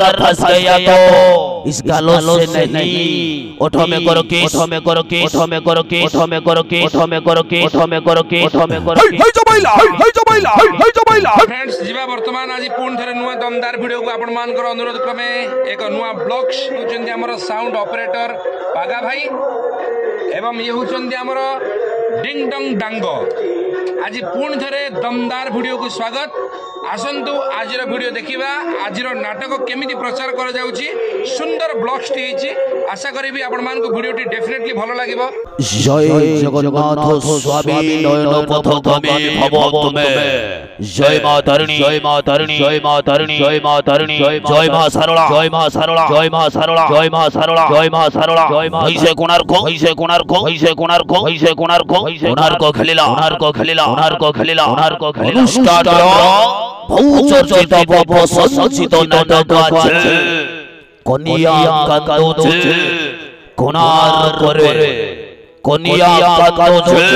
का फंस गया तो इस गालों से नहीं ओठों में करो के ओठों में करो के ओठों में करो के ओठों में करो के ओठों में करो के ओठों में करो के ओठों में करो के हे जबैला हे जबैला हे जबैला फ्रेंड्स जीवा वर्तमान आज पूर्ण थरे नुवा दमदार वीडियो को आपण मान कर अनुरोध क्रमे एक नुवा ब्लॉग्स होचंती हमर साउंड ऑपरेटर पागा भाई एवं ये होचंती हमर डिंग डंग डांगो आज पूर्ण थरे दमदार वीडियो को स्वागत ଆସନ୍ତୁ ଆଜିର ଭିଡ଼ିଓ ଦେଖିବା। ଆଜିର ନାଟକ କେମିତି ପ୍ରଚାର କରାଯାଉଛି? সুন্দর ব্লগসটি হয়েছে আশা করি আপনার ভিডিওটি ডেফিনেটলি ভালো লাগবে জয় জগন্নাথ স্বামী নয়ন পথ তুমি ভব তুমি জয় মা তারিণী জয় মা তারিণী জয় মা তারিণী জয় মা তারিণী জয় মা সারলা জয় মা সারলা জয় মা সারলা জয় মা সারলা জয় মা সারলা জয় মা হইছে কোণার্ক হইছে কোণার্ক হইছে কোণার্ক হইছে কোণার্ক হইছে কোণার্ক খেলিলা কোণার্ক খেলিলা কোণার্ক খেলিলা কোণার্ক খেলিলা অনুষ্ঠান বহু চর্চিত বব সঞ্চিত নাটক আছে कनिया कंदोचे कुनार करे कनिया कंदोचे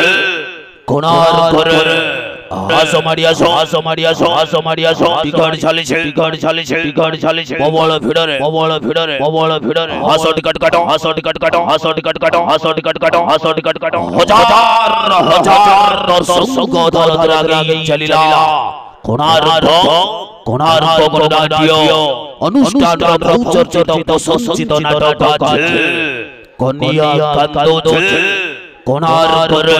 कुनार करे હાસો માર્યા છો હાસો માર્યા છો હાસો માર્યા છો ટિકટ ચાલે છે ટિકટ ચાલે છે ટિકટ ચાલે છે મોબોળો ભીડો રે મોબોળો ભીડો રે મોબોળો ભીડો રે હાસો ટિકટ કાટો હાસો ટિકટ કાટો હાસો ટિકટ કાટો હાસો ટિકટ કાટો હાસો ટિકટ કાટો હજાર હજાર સો સો ગોધો રાગી ચલીલા কোণার্ক কোণার্ক গণনাট্য অনুষ্ঠান বহু চর্চিত প্রশংসিত নাটক আছে। কনিয়া কোনার উপরে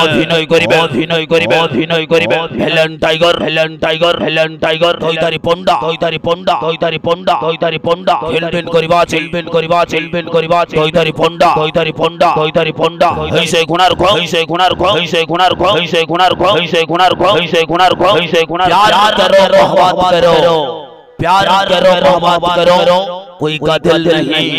অভিনয় করিবে অভিনয় করিবে অভিনয় করিবে Helen tiger Helen tiger Helen tiger থইতারি পন্ডা থইতারি পন্ডা থইতারি পন্ডা থইতারি পন্ডা হেলমেট করিবা হেলমেট করিবা হেলমেট করিবা থইতারি পন্ডা থইতারি পন্ডা থইতারি পন্ডা হইছে গুণার গো হইছে গুণার গো হইছে গুণার গো হইছে গুণার গো হইছে গুণার গো হইছে গুণার গো হইছে গুণার গো প্যার করো রহমত করো प्यार करो मोहब्बत करो। कोई का दिल नहीं।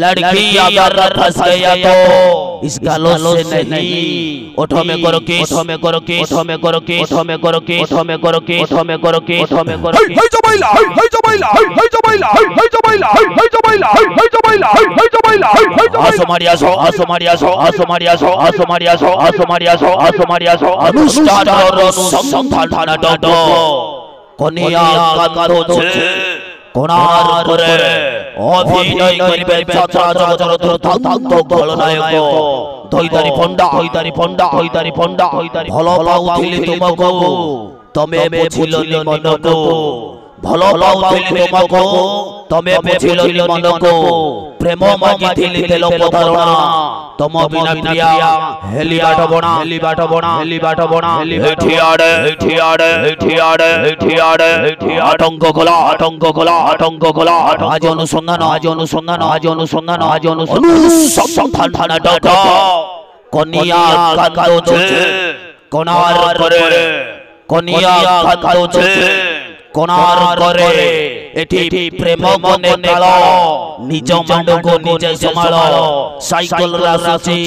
लड़की अगर फंस गया तो, तो इस गालों से नहीं। ओठों में करो कि ओठों में करो कि ओठों में करो कि ओठों में करो कि ओठों में करो कि ओठों में करो कि ओठों में करो हे जो महिला हे जो महिला हे जो महिला हे जो महिला हे जो महिला हे जो महिला हे जो महिला हे जो महिला हसमारिया सो हसमारिया सो हसमारिया सो हसमारिया सो हसमारिया सो हसमारिया सो अनुष्ठान और संधान डॉट কনিয়া কান্দছে কোণার করে অভিনয় করিবে চাচা চাচার দুর্দান্ত খলনায়ক। দৈতারি ফন্ডা হইতারি ফন্ডা হইতারি ফন্ডা হইতারি ভালো পাউছিলি তোমাকে। তমে বুঝিলি মনকো। ଭଲ ପାଉଥିଲି ତୁମକୁ ତମେ ବୁଝିଲନି ମନକୁ ପ୍ରେମ ମାଗିଥିଲି ତେଲ ପଧାରଣା ତମ ବିନା ପ୍ରିୟା ହେଲି ବାଟ ବଣା ହେଲି ବାଟ ବଣା ହେଲି ବାଟ ବଣା ଏଠି ଆଡେ ଏଠି ଆଡେ ଏଠି ଆଡେ ଏଠି ଆଡେ ଏଠି ଆତଙ୍କ କଲା ଆତଙ୍କ କଲା ଆତଙ୍କ କଲା ଆଜି ଅନୁସନ୍ଧାନ ଆଜି ଅନୁସନ୍ଧାନ ଆଜି ଅନୁସନ୍ଧାନ ଆଜି ଅନୁସନ୍ଧାନ ନାଟକ কনিয়া কান্দছে কোনার করে কনিয়া কান্দছে কোনার করে এটি প্রেমকে নেকাল নিজ মনকে নিজে সমাল সাইকেল রাসুচি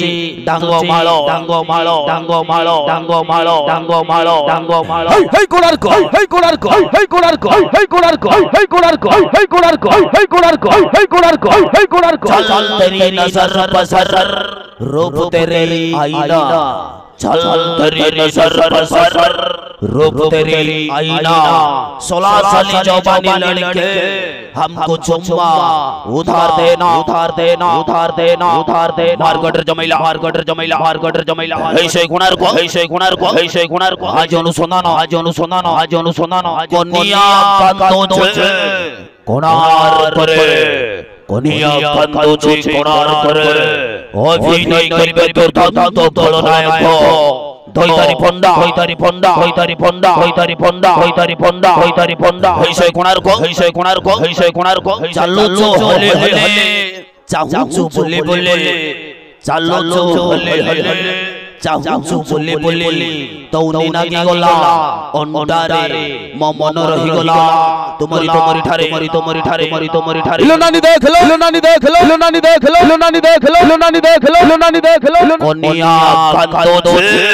ডাঙ্গ মাল ডাঙ্গ মাল ডাঙ্গ মাল ডাঙ্গ মাল ডাঙ্গ মাল ডাঙ্গ মাল হেই কোড়ার কই হেই কোড়ার কই হেই কোড়ার কই হেই কোড়ার কই হেই কোড়ার কই হেই কোড়ার কই হেই কোড়ার কই হেই কোড়ার কই হেই কোড়ার কই চল তেরি নজর বসর রূপ তেরে আইনা चल तेरी नज़र पर रूप तेरी आईना सोलह साली चौबानी लड़की के हमको चुम्मा। उधार देना। उधार देना। उधार देना। उधार देना। हार जमैला हार जमैला हार जमैला। ऐसे गुणर को ऐसे गुणर को ऐसे गुणर को। आज अनुसंधान आज अनुसंधान आज अनुसंधान। आज कोनिया बंदो छे। गुणार करे कोनिया बंदो छे गुणार करे ओ भी नहीं करबे तो तो तो बोलो ना को ধৈতারি ফন্ডা ধৈতারি ফন্ডা ধৈতারি ফন্ডা ধৈতারি ফন্ডা ধৈতারি ফন্ডা ধৈতারি ফন্ডা হৈসয় কোণার্ক হৈসয় কোণার্ক হৈসয় কোণার্ক চালুচো হলে হলে চাহুচো বলে বলে চালুচো হলে হলে চাহুচো বলে বলে তৌনি নাগি গলা অন্ডারে মমন রহি গলা তোমারি তোমারি ঠারে তোমারি তোমারি ঠারে তোমারি তোমারি ঠারে লো নানি দেখলো লো নানি দেখলো লো নানি দেখলো লো নানি দেখলো লো নানি দেখলো লো নানি দেখলো কনিয়া কান্দো দোছে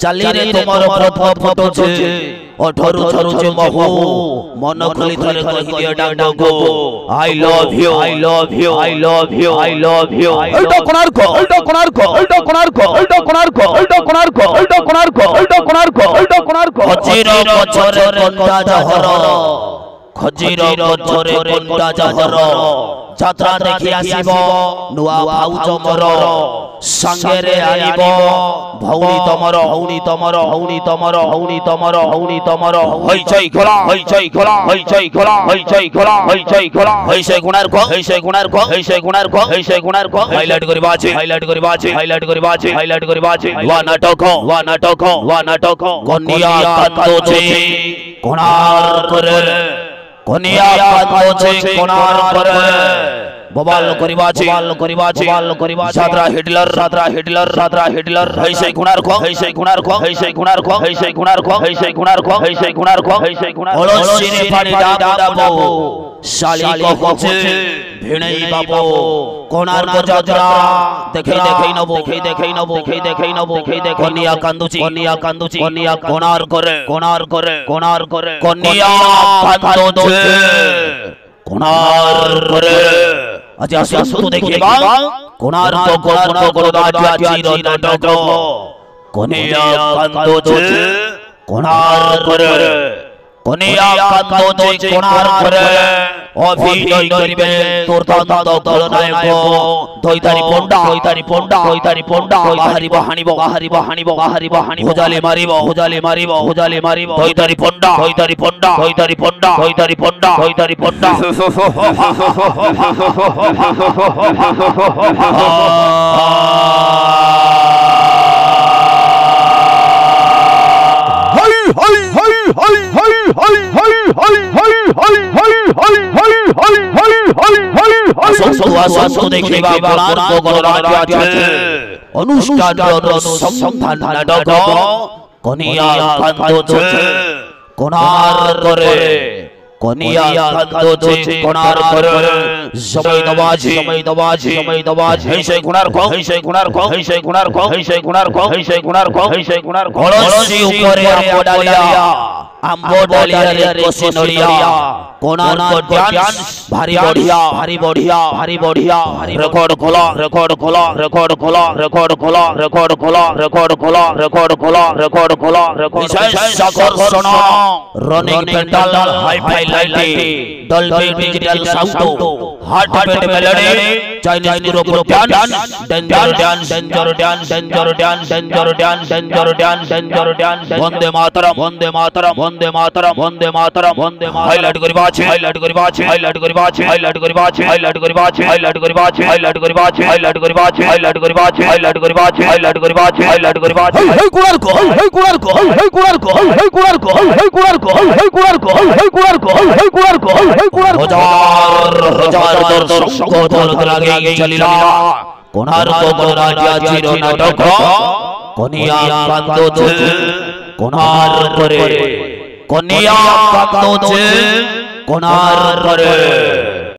চালিয়ে তোমার পথ ফটছে অঠর ঝরুচি মহু মন খুলি ধরে কহি দিও ডাকো I love you I love you I love you I love you এইটা কোণার্ক এইটা কোণার্ক এইটা কোণার্ক এইটা কোণার্ক এইটা কোণার্ক এইটা কোণার্ক এইটা কোণার্ক এইটা কোণার্ক খজির গছরে কন্টা জহর খজির গছরে কন্টা জহর যাত্রা দেখি আসিব নুয়া ভাউজ মর সাঙ্গেরে আনিব। ভৌনি তমর হৌনি তমর হৌনি তমর হৌনি তমর হৌনি তমর। হইচই খোলা হইচই খোলা হইচই খোলা হইচই খোলা হইচই খোলা। হইসে গুণার ক হইসে গুণার ক হইসে গুণার ক হইসে গুণার ক হাইলাইট করিবা আছে হাইলাইট করিবা আছে হাইলাইট করিবা আছে হাইলাইট করিবা আছে। ওয়া নাটক ওয়া নাটক ওয়া নাটক। কন্যা কান্দোছে কোণার করে কনিয়া কান্দোছে কোণার করে બબાલ નો કરવા છે બબાલ નો કરવા છે બબાલ નો કરવા છે સાદરા હિટલર સાદરા હિટલર સાદરા હિટલર હૈસે ગુણાર ખો હૈસે ગુણાર ખો હૈસે ગુણાર ખો હૈસે ગુણાર ખો હૈસે ગુણાર ખો હૈસે ગુણાર ખો હૈસે ગુણાર ખો ઓળસીને પાણી ડાબો ડાબો શાલી કો કોચે ভেণেই বাবু কোণার যাত্রা দেখে দেখেই নব দেখে দেখেই নব দেখে দেখেই নব দেখে দেখে কনিয়া কান্দুচি কনিয়া কান্দুচি কনিয়া কোণার করে কোণার করে কোণার করে কনিয়া কান্দুচি কোণার করে अच्छा सुन कोणार्क कोणार्क उन्हें आप कंधों से कुनार करे और भी होजाले मारी बो होजाले मारी बो होजाले मारी बो दोई तारी पोंडा दोई Oh অনুষ্ঠান সন্ধান কনিয়া কান্ত কোনার করে कोनिया दो कोणार कर समय दवाज समय दवाज समय दवाज हैसे गुणार को हैसे गुणार को हैसे गुणार को हैसे गुणार को हैसे गुणार को हैसे गुणार को घोड़सी ऊपर हमको डालिया हमको डालिया कोसी नड़िया कोणार को ध्यान भारी बढ़िया भारी बढ़िया भारी बढ़िया रिकॉर्ड खोला रिकॉर्ड खोला रिकॉर्ड खोला रिकॉर्ड खोला रिकॉर्ड खोला रिकॉर्ड खोला रिकॉर्ड खोला रिकॉर्ड खोला रिकॉर्ड साखर सुनो। रनिंग पेंडल हाई फ़ाइल लाइटे दल डिजिटल साउंड हार्ट पे melody Chinese group European dance, danger dance, danger dance, danger dance, danger dance, danger dance, danger dance. Vande Mataram, Vande Mataram, Vande Mataram, Vande Mataram, Vande Mataram. Highlight करी बात, highlight करी बात, highlight करी बात, highlight करी बात, highlight करी बात, highlight करी बात, highlight करी बात, highlight करी बात, highlight करी बात, highlight करी बात, highlight करी बात, highlight करी बात. Hey hey कुआर को, hey hey कुआर को, hey hey कुआर को, hey hey कुआर को, hey hey कुआर को, hey hey कुआर को, hey hey कुआर को, hey hey कुआर को, hey hey कुआर को. हो जाओ কোনার করে কনিয়া কান্দোছে কোনার করে